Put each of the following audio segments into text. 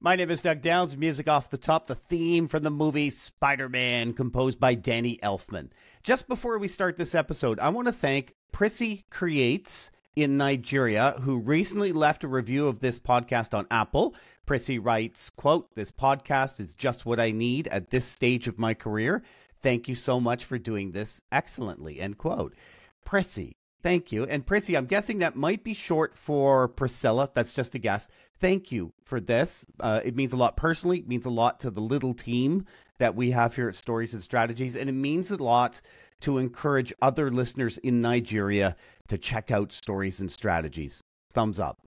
My name is Doug Downs. Music off the top, the theme from the movie Spider Man, composed by Danny Elfman. Just before we start this episode, I want to thank Prissy Creates in Nigeria, who recently left a review of this podcast on Apple. Prissy writes, quote, This podcast is just what I need at this stage of my career. Thank you so much for doing this excellently, end quote. Prissy, Thank you. And Prissy, I'm guessing that might be short for Priscilla. That's just a guess. Thank you for this. Uh, it means a lot personally. It means a lot to the little team that we have here at Stories and Strategies. And it means a lot to encourage other listeners in Nigeria to check out Stories and Strategies. Thumbs up.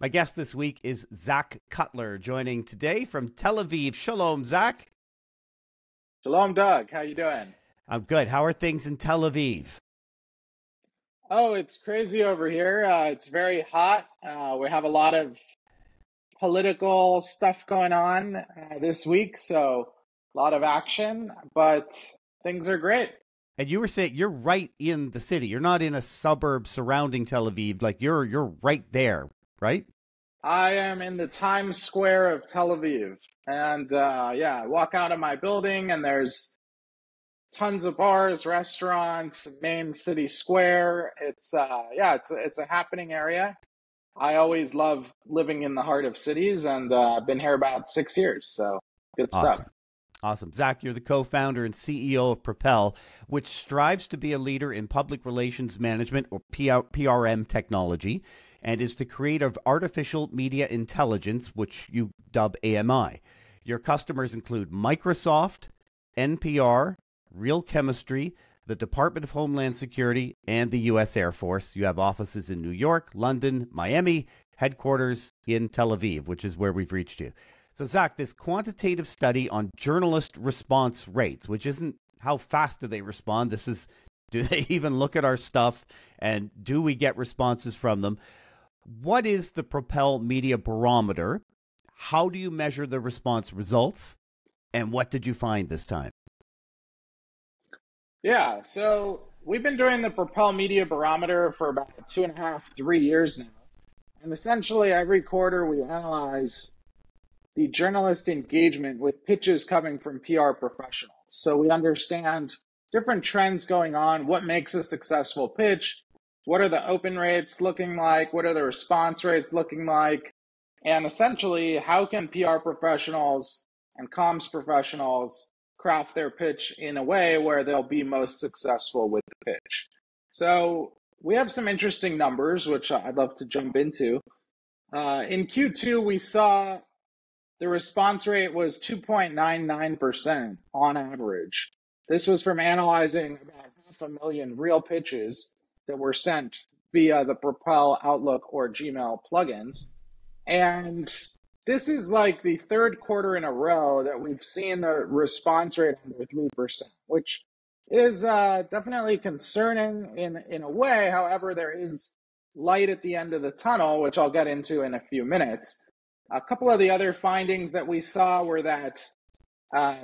My guest this week is Zach Cutler, joining today from Tel Aviv. Shalom, Zach. Shalom, Doug. How you doing? I'm good. How are things in Tel Aviv? Oh, it's crazy over here. Uh, it's very hot. Uh, we have a lot of political stuff going on uh, this week, so a lot of action, but things are great. And you were saying you're right in the city. You're not in a suburb surrounding Tel Aviv. Like you're you're right there, right? I am in the Times Square of Tel Aviv, and uh, yeah, I walk out of my building, and there's tons of bars, restaurants, main city square. It's uh, yeah, it's a, it's a happening area. I always love living in the heart of cities, and uh, I've been here about six years. So good awesome. stuff. Awesome. Zach, you're the co founder and CEO of Propel, which strives to be a leader in public relations management or PRM technology and is the creator of artificial media intelligence, which you dub AMI. Your customers include Microsoft, NPR, Real Chemistry, the Department of Homeland Security, and the U.S. Air Force. You have offices in New York, London, Miami, headquarters in Tel Aviv, which is where we've reached you. So, Zach, this quantitative study on journalist response rates, which isn't how fast do they respond, this is do they even look at our stuff and do we get responses from them? What is the Propel Media Barometer? How do you measure the response results? And what did you find this time? Yeah, so we've been doing the Propel Media Barometer for about two and a half, three years now. And essentially, every quarter we analyze the journalist engagement with pitches coming from PR professionals. So we understand different trends going on, what makes a successful pitch, what are the open rates looking like, what are the response rates looking like, and essentially, how can PR professionals and comms professionals craft their pitch in a way where they'll be most successful with the pitch. So we have some interesting numbers, which I'd love to jump into. Uh, in Q2, we saw the response rate was 2.99% on average. This was from analyzing about half a million real pitches that were sent via the Propel Outlook or Gmail plugins. And this is like the third quarter in a row that we've seen the response rate under 3%, which is uh, definitely concerning in, in a way. However, there is light at the end of the tunnel, which I'll get into in a few minutes. A couple of the other findings that we saw were that uh,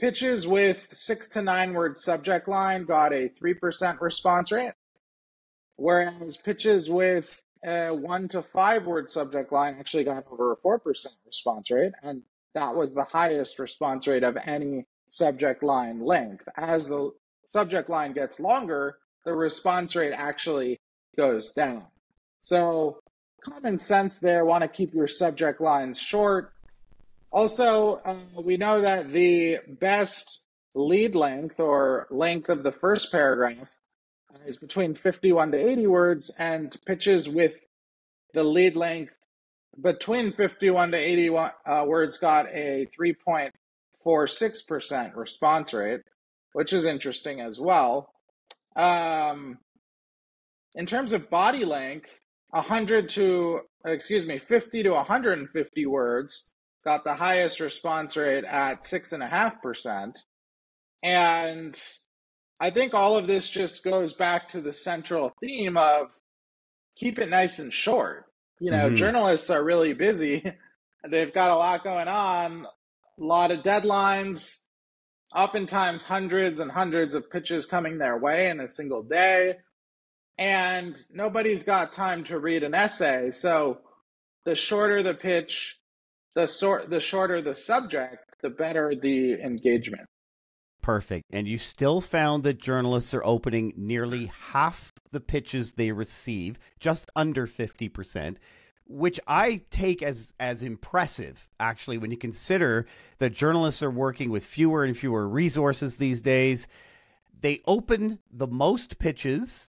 pitches with six to nine word subject line got a 3% response rate, whereas pitches with a one to five word subject line actually got over a 4% response rate. And that was the highest response rate of any subject line length. As the subject line gets longer, the response rate actually goes down. So, common sense there, want to keep your subject lines short. Also, uh, we know that the best lead length or length of the first paragraph is between 51 to 80 words, and pitches with the lead length between 51 to 80 uh, words got a 3.46% response rate, which is interesting as well. Um, in terms of body length, 100 to, excuse me, 50 to 150 words got the highest response rate at 6.5%. And I think all of this just goes back to the central theme of keep it nice and short. You know, mm-hmm. journalists are really busy. They've got a lot going on, a lot of deadlines, oftentimes hundreds and hundreds of pitches coming their way in a single day. And nobody's got time to read an essay. So the shorter the pitch, the sort the shorter the subject, the better the engagement. Perfect. And you still found that journalists are opening nearly half the pitches they receive, just under 50%, which I take as as impressive actually when you consider that journalists are working with fewer and fewer resources these days. They open the most pitches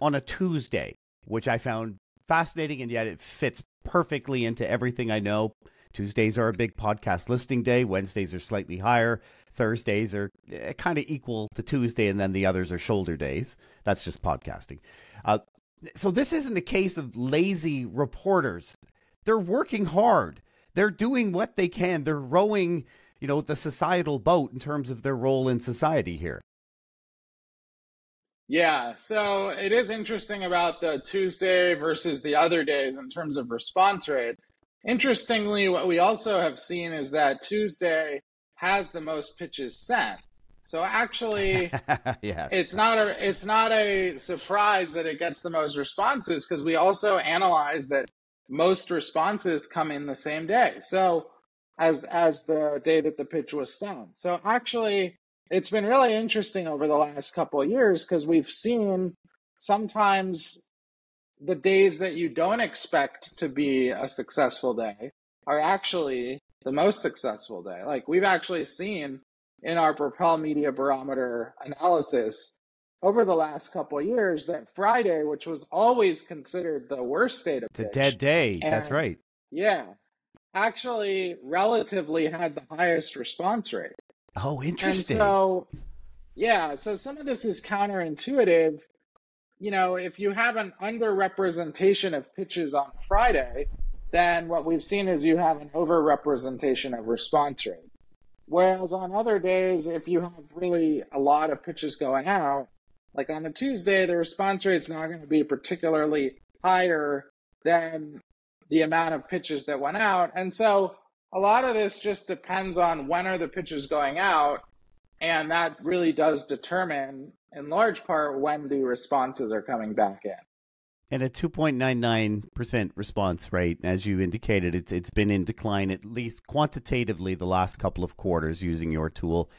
on a Tuesday, which I found fascinating and yet it fits perfectly into everything I know. Tuesdays are a big podcast listing day, Wednesdays are slightly higher, Thursdays are eh, kind of equal to Tuesday, and then the others are shoulder days. That's just podcasting. Uh, so this isn't a case of lazy reporters. They're working hard. They're doing what they can. They're rowing, you know, the societal boat in terms of their role in society here. Yeah, so it is interesting about the Tuesday versus the other days in terms of response rate. Interestingly, what we also have seen is that Tuesday has the most pitches sent. So actually, yes. it's not a it's not a surprise that it gets the most responses because we also analyze that most responses come in the same day. So as as the day that the pitch was sent. So actually, it's been really interesting over the last couple of years because we've seen sometimes the days that you don't expect to be a successful day are actually the most successful day. Like we've actually seen in our Propel Media Barometer analysis over the last couple of years that Friday, which was always considered the worst day to It's a dead day. And, That's right. Yeah. Actually, relatively had the highest response rate. Oh, interesting. And so, yeah, so some of this is counterintuitive. You know, if you have an underrepresentation of pitches on Friday, then what we've seen is you have an overrepresentation of response rate. Whereas on other days, if you have really a lot of pitches going out, like on a Tuesday, the response rate's not going to be particularly higher than the amount of pitches that went out. And so a lot of this just depends on when are the pitches going out. And that really does determine, in large part, when the responses are coming back in. And a 2.99% response rate, as you indicated, it's it's been in decline at least quantitatively the last couple of quarters using your tool.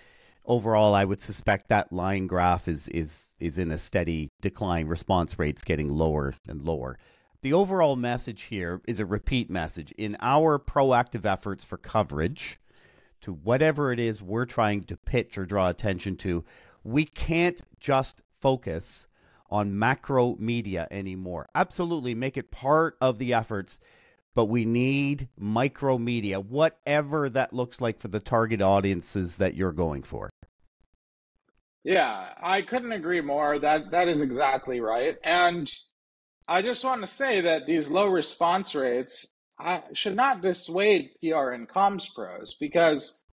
Overall, I would suspect that line graph is is is in a steady decline. Response rates getting lower and lower. The overall message here is a repeat message in our proactive efforts for coverage to whatever it is we're trying to pitch or draw attention to. We can't just focus on macro media anymore. Absolutely, make it part of the efforts, but we need micro media, whatever that looks like for the target audiences that you're going for. Yeah, I couldn't agree more. That that is exactly right. And I just want to say that these low response rates uh, should not dissuade PR and comms pros because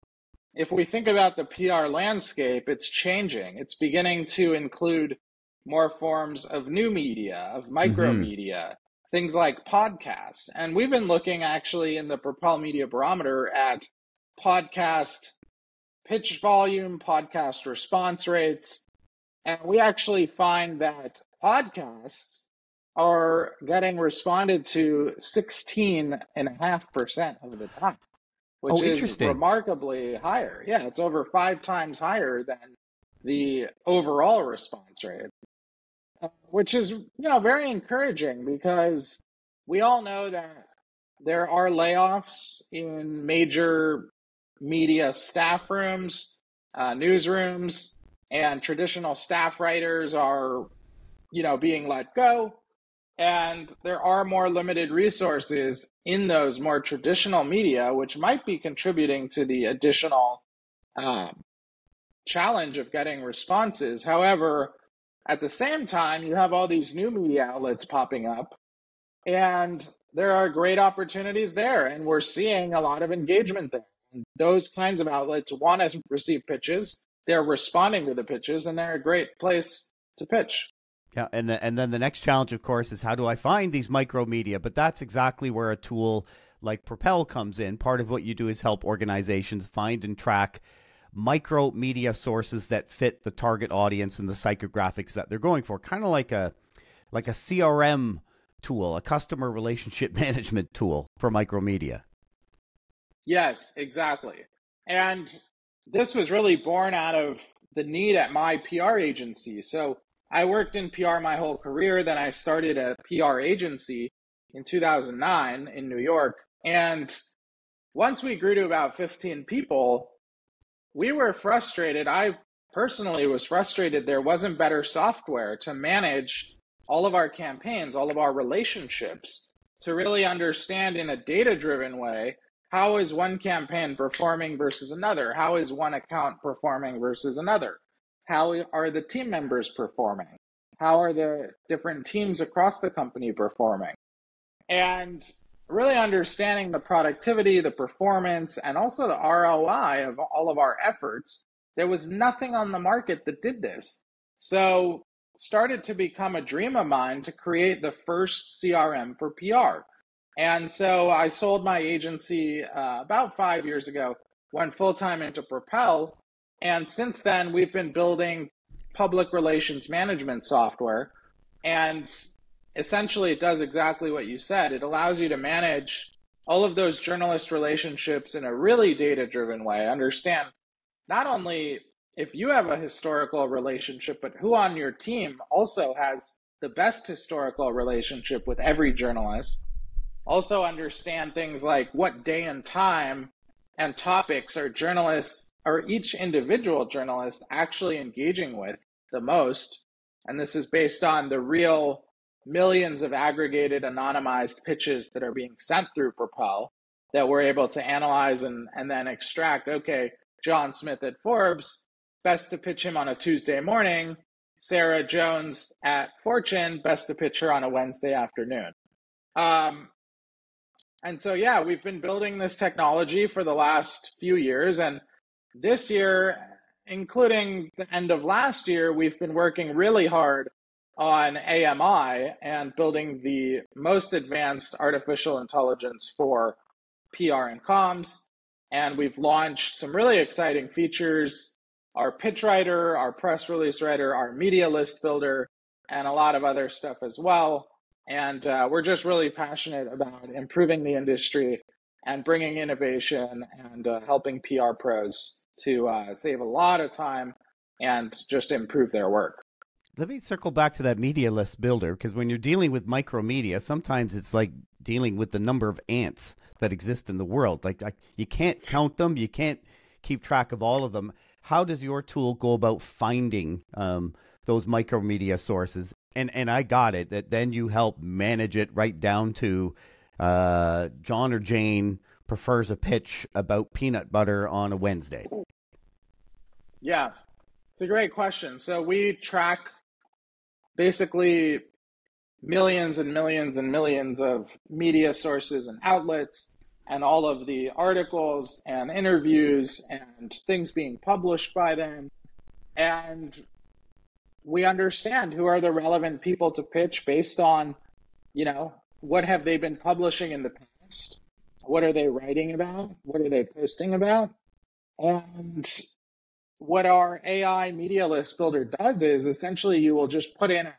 if we think about the PR landscape, it's changing. It's beginning to include more forms of new media, of micro mm-hmm. media, things like podcasts. And we've been looking actually in the Propel Media Barometer at podcast pitch volume, podcast response rates. And we actually find that podcasts are getting responded to 16.5% of the time, which oh, is remarkably higher. Yeah, it's over five times higher than the overall response rate which is you know very encouraging because we all know that there are layoffs in major media staff rooms, uh, newsrooms, and traditional staff writers are you know being let go. And there are more limited resources in those more traditional media which might be contributing to the additional um, challenge of getting responses. However at the same time, you have all these new media outlets popping up, and there are great opportunities there, and we're seeing a lot of engagement there. And those kinds of outlets want to receive pitches. They're responding to the pitches, and they're a great place to pitch. Yeah, and the, and then the next challenge, of course, is how do I find these micro media? But that's exactly where a tool like Propel comes in. Part of what you do is help organizations find and track micro media sources that fit the target audience and the psychographics that they're going for kind of like a like a crm tool a customer relationship management tool for micro media Yes, exactly. And this was really born out of the need at my PR agency. So I worked in PR my whole career. Then I started a PR agency in 2009 in New York. And once we grew to about 15 people, we were frustrated. I personally was frustrated there wasn't better software to manage all of our campaigns, all of our relationships, to really understand in a data driven way how is one campaign performing versus another? How is one account performing versus another? How are the team members performing? How are the different teams across the company performing? And really understanding the productivity, the performance, and also the ROI of all of our efforts. There was nothing on the market that did this. So started to become a dream of mine to create the first CRM for PR. And so I sold my agency uh, about five years ago, went full time into Propel. And since then, we've been building public relations management software. And essentially, it does exactly what you said it allows you to manage all of those journalist relationships in a really data driven way. Understand not only if you have a historical relationship, but who on your team also has the best historical relationship with every journalist also understand things like what day and time and topics are journalists or each individual journalist actually engaging with the most. And this is based on the real millions of aggregated anonymized pitches that are being sent through Propel that we're able to analyze and, and then extract. Okay, John Smith at Forbes, best to pitch him on a Tuesday morning. Sarah Jones at Fortune, best to pitch her on a Wednesday afternoon. Um, and so, yeah, we've been building this technology for the last few years. And this year, including the end of last year, we've been working really hard on AMI and building the most advanced artificial intelligence for PR and comms. And we've launched some really exciting features our pitch writer, our press release writer, our media list builder, and a lot of other stuff as well. And uh, we're just really passionate about improving the industry and bringing innovation and uh, helping PR pros to uh, save a lot of time and just improve their work. Let me circle back to that media list builder because when you're dealing with micromedia, sometimes it's like dealing with the number of ants that exist in the world. Like, like you can't count them, you can't keep track of all of them. How does your tool go about finding um, those micromedia sources and and I got it that then you help manage it right down to uh, John or Jane prefers a pitch about peanut butter on a Wednesday. Yeah, it's a great question. So we track basically millions and millions and millions of media sources and outlets and all of the articles and interviews and things being published by them. And we understand who are the relevant people to pitch based on, you know, what have they been publishing in the past? What are they writing about? What are they posting about? And what our AI media list builder does is essentially you will just put in a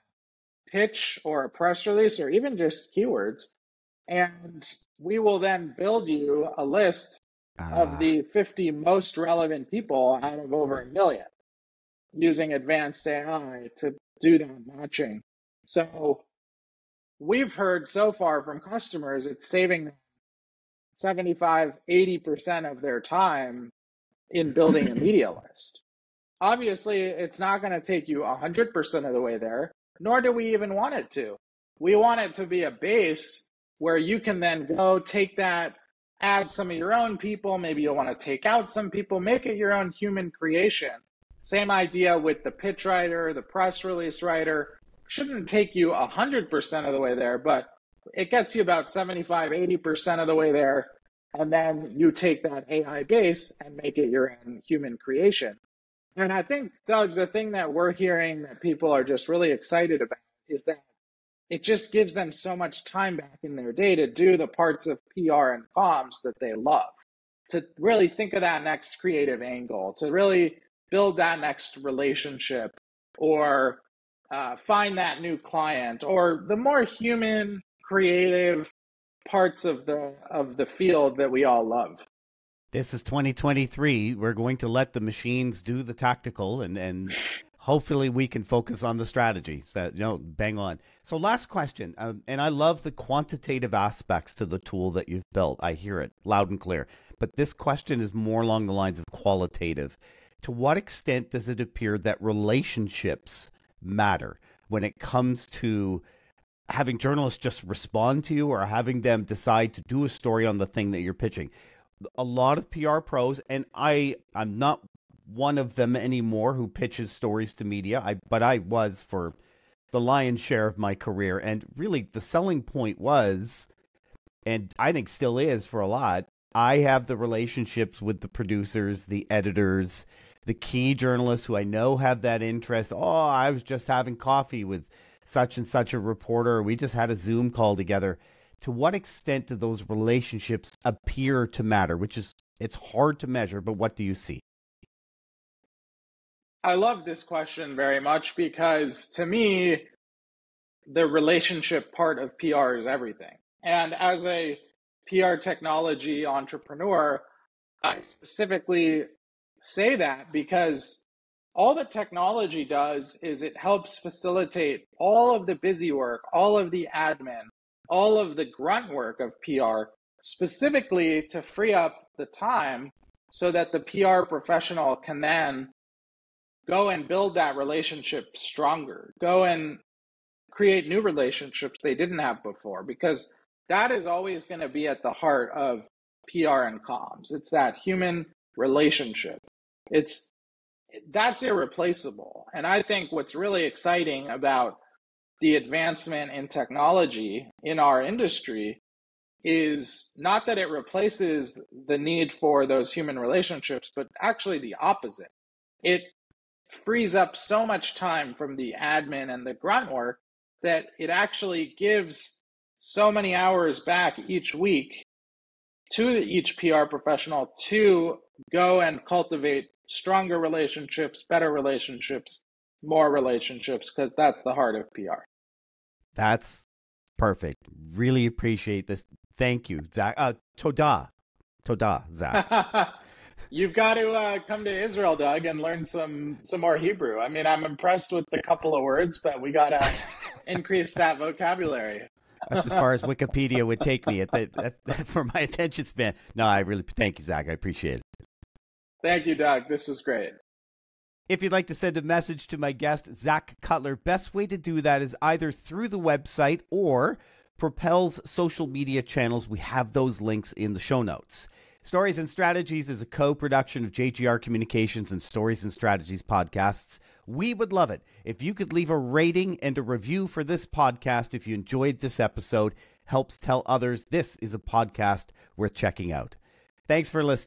pitch or a press release or even just keywords, and we will then build you a list of ah. the 50 most relevant people out of over a million using advanced AI to do that matching. So we've heard so far from customers it's saving them 75, 80% of their time in building a media list. Obviously, it's not going to take you 100% of the way there, nor do we even want it to. We want it to be a base where you can then go take that, add some of your own people. Maybe you'll want to take out some people, make it your own human creation. Same idea with the pitch writer, the press release writer. Shouldn't take you 100% of the way there, but it gets you about 75, 80% of the way there. And then you take that AI base and make it your own human creation. And I think, Doug, the thing that we're hearing that people are just really excited about is that it just gives them so much time back in their day to do the parts of PR and comms that they love, to really think of that next creative angle, to really build that next relationship or uh, find that new client or the more human creative parts of the of the field that we all love This is 2023. We're going to let the machines do the tactical and, and hopefully we can focus on the strategy. So, know, bang on. So, last question. Um, and I love the quantitative aspects to the tool that you've built. I hear it loud and clear. But this question is more along the lines of qualitative. To what extent does it appear that relationships matter when it comes to having journalists just respond to you or having them decide to do a story on the thing that you're pitching? A lot of PR pros, and I, I'm not one of them anymore who pitches stories to media. I, but I was for the lion's share of my career, and really the selling point was, and I think still is for a lot. I have the relationships with the producers, the editors, the key journalists who I know have that interest. Oh, I was just having coffee with such and such a reporter. We just had a Zoom call together. To what extent do those relationships appear to matter? Which is, it's hard to measure, but what do you see? I love this question very much because to me, the relationship part of PR is everything. And as a PR technology entrepreneur, I specifically say that because all the technology does is it helps facilitate all of the busy work, all of the admin, all of the grunt work of PR, specifically to free up the time so that the PR professional can then go and build that relationship stronger, go and create new relationships they didn't have before, because that is always going to be at the heart of PR and comms. It's that human relationship. It's that's irreplaceable. And I think what's really exciting about the advancement in technology in our industry is not that it replaces the need for those human relationships, but actually the opposite. It frees up so much time from the admin and the grunt work that it actually gives so many hours back each week to each PR professional to go and cultivate stronger relationships, better relationships, more relationships, because that's the heart of PR. That's perfect. Really appreciate this. Thank you, Zach. Uh, Toda. Toda, Zach. You've got to uh, come to Israel, Doug, and learn some some more Hebrew. I mean, I'm impressed with the couple of words, but we got to increase that vocabulary. That's as far as Wikipedia would take me at the, at, for my attention span. No, I really thank you, Zach. I appreciate it. Thank you, Doug. This was great. If you'd like to send a message to my guest, Zach Cutler, best way to do that is either through the website or Propel's social media channels. We have those links in the show notes. Stories and Strategies is a co production of JGR Communications and Stories and Strategies podcasts. We would love it if you could leave a rating and a review for this podcast if you enjoyed this episode. Helps tell others this is a podcast worth checking out. Thanks for listening.